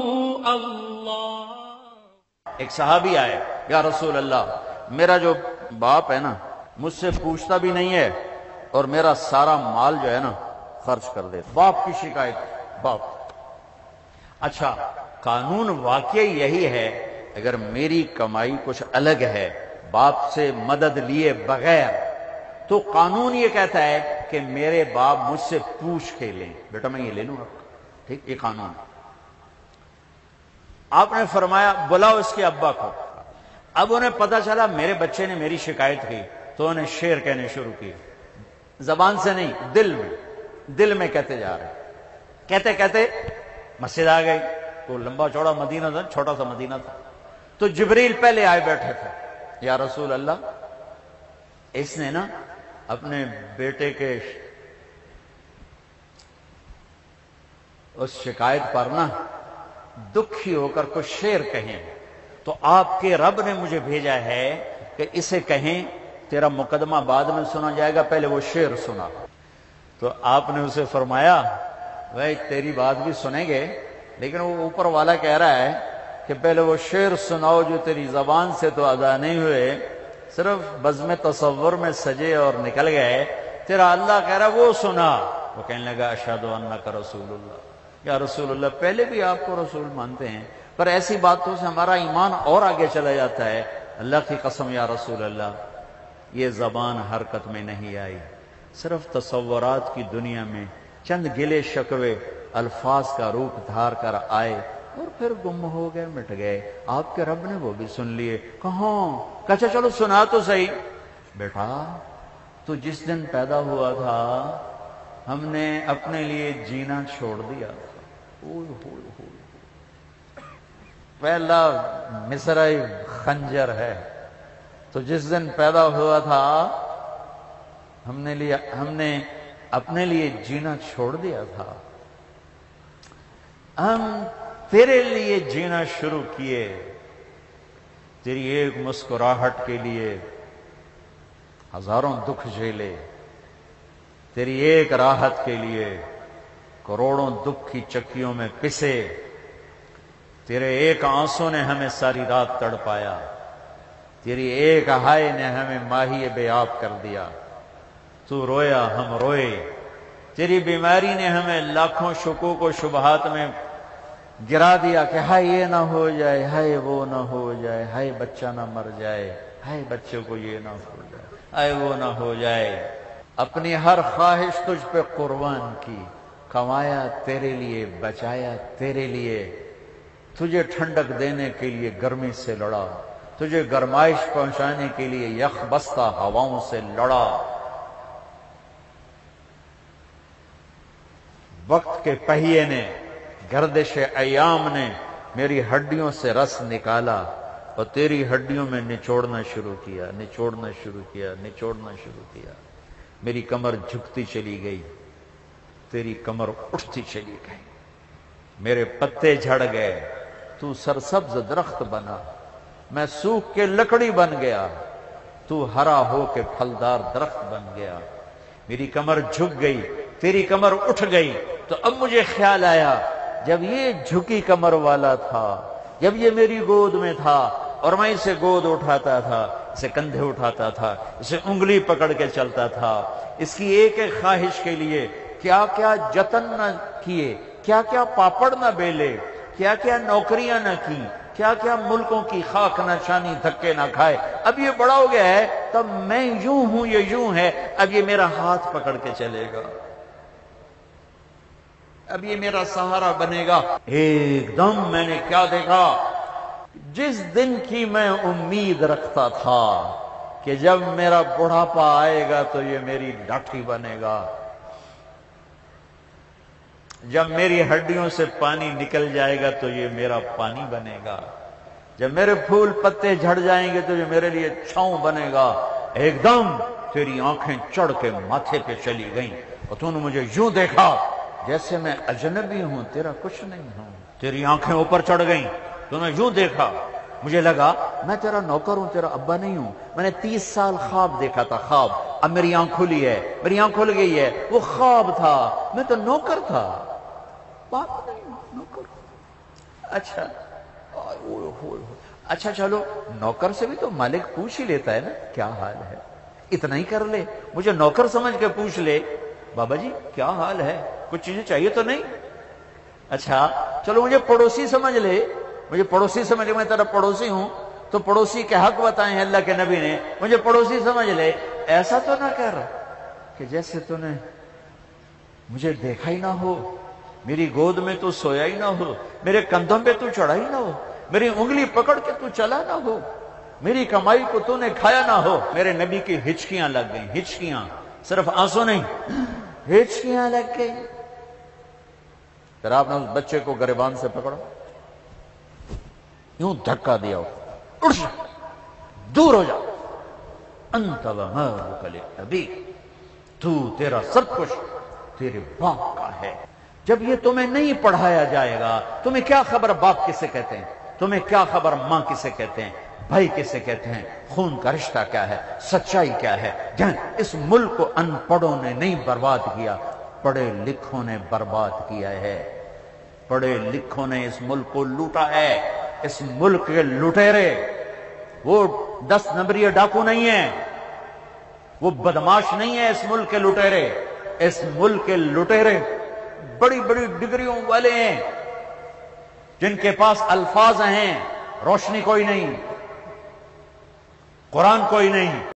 اللہ۔ ایک صحابی آئے، یا رسول اللہ، میرا جو باپ ہے نا، مجھ سے پوچھتا بھی نہیں ہے، اور میرا سارا مال جو ہے نا، خرچ کر دے باپ کی شکایت، باپ۔ اچھا قانون واقعی یہی ہے، اگر میری کمائی کچھ الگ ہے، باپ سے مدد لیے بغیر، تو قانون یہ کہتا ہے کہ میرے باپ مجھ سے پوچھ کے لیں۔ بیٹا، میں یہ لے لوں گا۔ ٹھیک، یہ قانون۔ آپ نے فرمایا، بلاؤ اس کے ابا کو۔ اب انہیں پتا چلا، میرے بچے نے میری شکایت کی، تو انہیں شیر کہنے شروع کیے زبان سے نہیں، دل میں دل میں کہتے جا رہے۔ کہتے کہتے مسجد آ گئی۔ تو لمبا چوڑا مدینہ تھا، چھوٹا سا مدینہ تھا۔ تو جبریل پہلے آئے بیٹھے تھے۔ یا رسول اللہ، اس نے نا اپنے بیٹے کے اس شکایت پر نا دکھی ہو کر کچھ شیر کہیں تو آپ کے رب نے مجھے بھیجا ہے کہ اسے کہیں، تیرا مقدمہ بعد میں سنا جائے گا، پہلے وہ شیر سنا۔ تو آپ نے اسے فرمایا، بھائی تیری بات بھی سنیں گے، لیکن وہ اوپر والا کہہ رہا ہے کہ پہلے وہ شعر سناؤ جو تیری زبان سے تو ادا نہیں ہوئے، صرف بزم تصور میں سجے اور نکل گئے۔ تیرا اللہ کہہ رہا وہ سنا۔ وہ کہنے لگا اشاد اللہ کا رسول اللہ۔ یا رسول اللہ، پہلے بھی آپ کو رسول مانتے ہیں، پر ایسی باتوں سے ہمارا ایمان اور آگے چلا جاتا ہے۔ اللہ کی قسم یا رسول اللہ، یہ زبان حرکت میں نہیں آئی۔ صرف تصورات کی دنیا میں چند گلے شکوے الفاظ کا روپ دھار کر آئے اور پھر گم ہو گئے، مٹ گئے۔ آپ کے رب نے وہ بھی سن لیے۔ کہاں؟ کچا اچھا، چلو، سنا تو صحیح۔ بیٹا، تو جس دن پیدا ہوا تھا، ہم نے اپنے لیے جینا چھوڑ دیا۔ پہلا مصر خنجر ہے۔ تو جس دن پیدا ہوا تھا، ہم نے لیا، ہم نے اپنے لیے جینا چھوڑ دیا تھا۔ ہم تیرے لیے جینا شروع کیے۔ تیری ایک مسکراہٹ کے لیے ہزاروں دکھ جھیلے۔ تیری ایک راحت کے لیے کروڑوں دکھ کی چکیوں میں پسے۔ تیرے ایک آنسوں نے ہمیں ساری رات تڑ پایا تیری ایک ہائے نے ہمیں ماہی بے آپ کر دیا۔ تو رویا ہم روئے۔ تیری بیماری نے ہمیں لاکھوں شکو کو شبہات میں گرا دیا کہ ہائے یہ نہ ہو جائے، ہائے وہ نہ ہو جائے، ہائے بچہ نہ مر جائے، ہائے بچے کو یہ نہ ہو جائے، ہائے وہ نہ ہو جائے۔ اپنی ہر خواہش تجھ پہ قربان کی۔ کمایا تیرے لیے، بچایا تیرے لیے۔ تجھے ٹھنڈک دینے کے لیے گرمی سے لڑا۔ تجھے گرمائش پہنچانے کے لیے یخ بستہ ہواؤں سے لڑا۔ وقت کے پہیے نے، گردش ایام نے میری ہڈیوں سے رس نکالا اور تیری ہڈیوں میں نچوڑنا شروع کیا، نچوڑنا شروع کیا، نچوڑنا شروع کیا۔ میری کمر جھکتی چلی گئی۔ تیری کمر اٹھتی چلی گئی۔ میرے پتے جھڑ گئے۔ تو سرسبز درخت بنا۔ میں سوکھ کے لکڑی بن گیا۔ تو ہرا ہو کے پھلدار درخت بن گیا۔ میری کمر جھک گئی۔ تیری کمر اٹھ گئی۔ تو اب مجھے خیال آیا، جب یہ جھکی کمر والا تھا، جب یہ میری گود میں تھا، اور میں اسے گود اٹھاتا تھا، اسے کندھے اٹھاتا تھا، اسے انگلی پکڑ کے چلتا تھا۔ اس کی ایک ایک خواہش کے لیے کیا کیا جتن نہ کیے، کیا کیا پاپڑ نہ بیلے، کیا کیا نوکریاں نہ کی، کیا کیا ملکوں کی خاک نہ چانی دھکے نہ کھائے۔ اب یہ بڑا ہو گیا ہے، تب میں یوں ہوں، یہ یوں ہے، اب یہ میرا ہاتھ پکڑ کے چلے گا۔ اب یہ میرا سہارا بنے گا۔ ایک دم میں نے کیا دیکھا، جس دن کی میں امید رکھتا تھا کہ جب میرا بڑھاپا آئے گا تو یہ میری لاٹھی بنے گا۔ جب میری ہڈیوں سے پانی نکل جائے گا تو یہ میرا پانی بنے گا۔ جب میرے پھول پتے جھڑ جائیں گے تو یہ میرے لیے چھاؤں بنے گا۔ ایک دم تیری آنکھیں چڑھ کے ماتھے پہ چلی گئیں اور تو نے مجھے یوں دیکھا جیسے میں اجنبی ہوں، تیرا کچھ نہیں ہوں۔ تیری آنکھیں اوپر چڑھ گئیں، تو میں یوں دیکھا۔ مجھے لگا، میں تیرا نوکر ہوں، تیرا ابا نہیں ہوں۔ میں نے تیس سال خواب دیکھا تھا، خواب۔ اب میری آنکھ کھلی ہے، میری آنکھ کھل گئی ہے۔ وہ خواب تھا۔ میں تو نوکر تھا۔ باپ نوکر۔ اچھا۔ اچھا چلو۔ نوکر سے بھی تو مالک پوچھ ہی لیتا ہے نا، کیا حال ہے؟ اتنا ہی کر لے۔ مجھے نوکر سمجھ کے پوچھ لے۔ بابا جی کیا حال ہے؟ کچھ چیزیں چاہیے تو نہیں؟ اچھا۔ چلو، مجھے پڑوسی سمجھ لے۔ مجھے پڑوسی سمجھ لے، میں تیرا پڑوسی ہوں۔ تو پڑوسی کے حق بتائیں ہیں اللہ کے نبی نے۔ مجھے پڑوسی سمجھ لے۔ ایسا تو نہ کر کہ جیسے تو نے مجھے دیکھا ہی نہ ہو۔ میری گود میں تو سویا ہی نہ ہو۔ میرے کندھوں پہ تو چڑھا ہی نہ ہو۔ میری انگلی پکڑ کے تو چلا نہ ہو۔ میری کمائی کو تو نے کھایا نہ ہو۔ میرے نبی کی ہچکیاں لگ گئیں۔ ہچکیاں۔ صرف آنسو نہیں۔ ہچکیاں لگ گئی پھر آپ نے اس بچے کو گریبان سے پکڑا۔ یوں دھکا دیا۔ اٹھ۔ جا دور ہو جا انت تو تیرا سب کچھ تیرے باپ کا ہے. جب یہ تمہیں نہیں پڑھایا جائے گا، تمہیں کیا خبر باپ کسے کہتے ہیں؟ تمہیں کیا خبر ماں کسے کہتے ہیں؟ بھائی کسے کہتے ہیں؟ خون کا رشتہ کیا ہے؟ سچائی کیا ہے؟ اس ملک کو ان پڑھوں نے نہیں برباد کیا، پڑھے لکھوں نے برباد کیا ہے. پڑھے لکھوں نے اس ملک کو لوٹا ہے. اس ملک کے لٹیرے وہ دس نمبری ڈاکو نہیں ہے۔ وہ بدماش نہیں ہے اس ملک کے لٹیرے۔ اس ملک کے لٹیرے بڑی بڑی ڈگریوں والے ہیں۔ جن کے پاس الفاظ ہیں، روشنی کوئی نہیں۔ قرآن کوئی نہیں۔